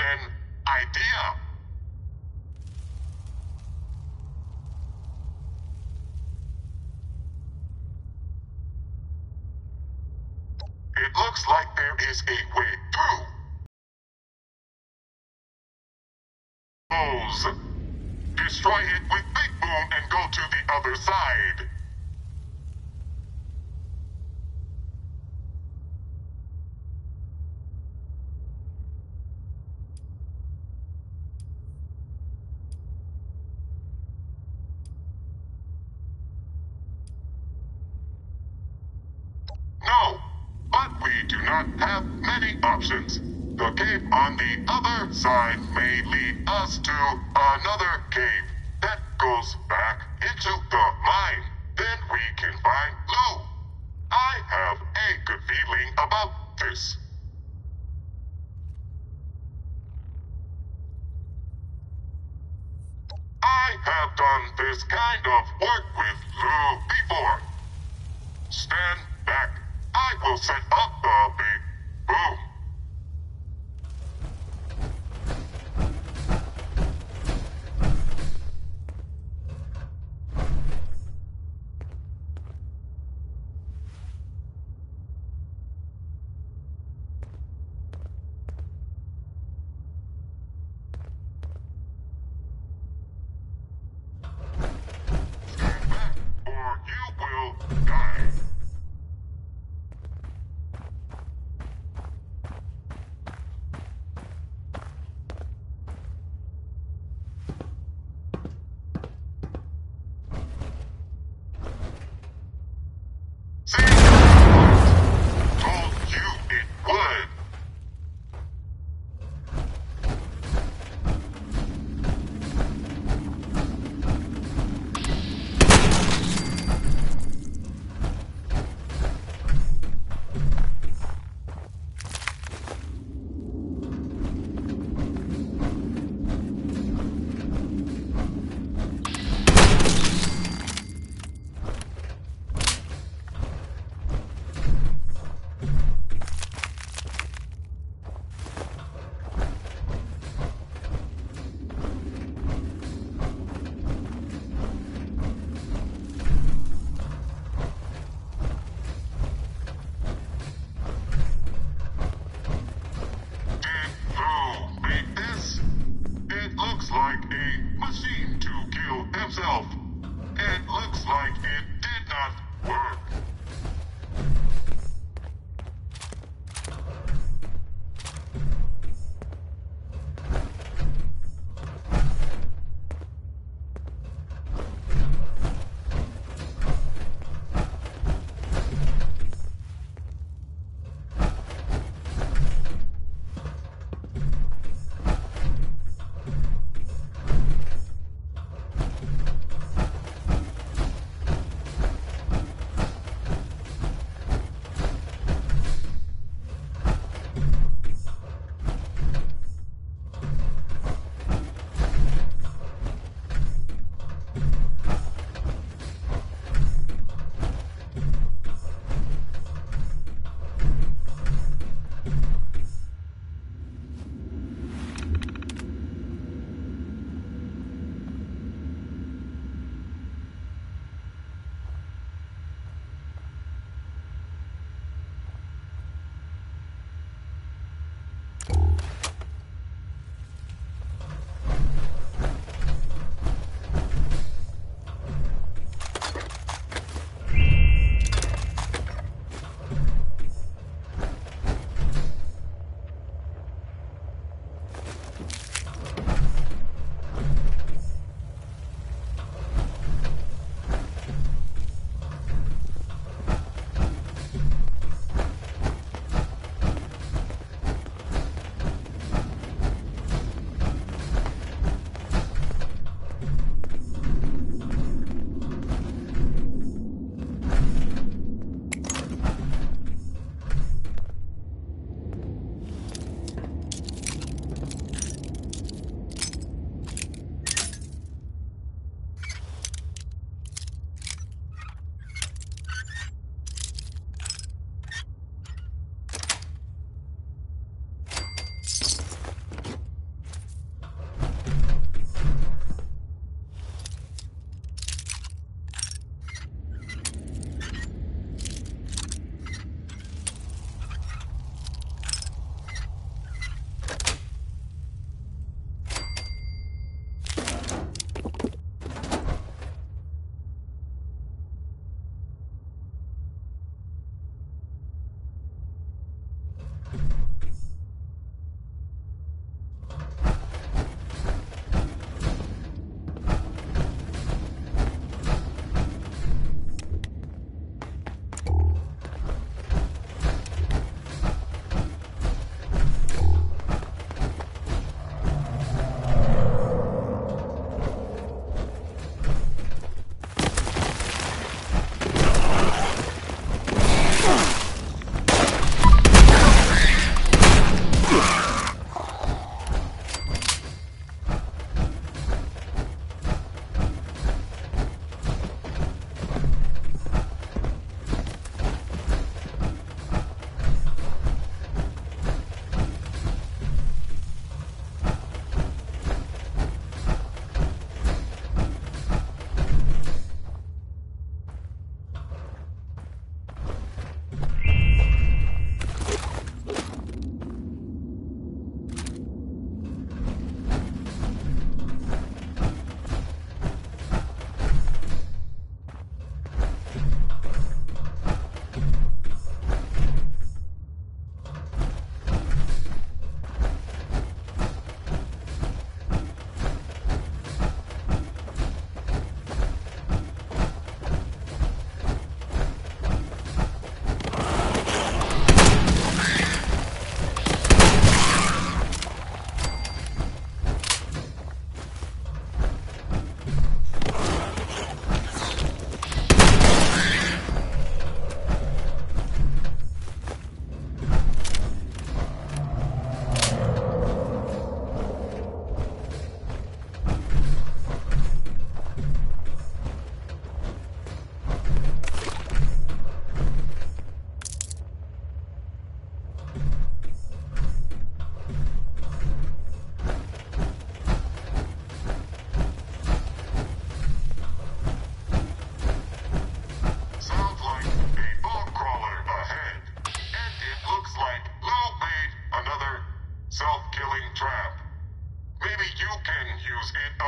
an idea. It looks like there is a way through. Bose. Destroy it with Big Boom and go to the other side. Not have many options. The cave on the other side may lead us to another cave that goes back into the mine. Then we can find Lou. I have a good feeling about this. I have done this kind of work with Lou before. Stand back. I will set up the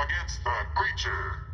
against the creature.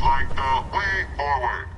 like the way forward.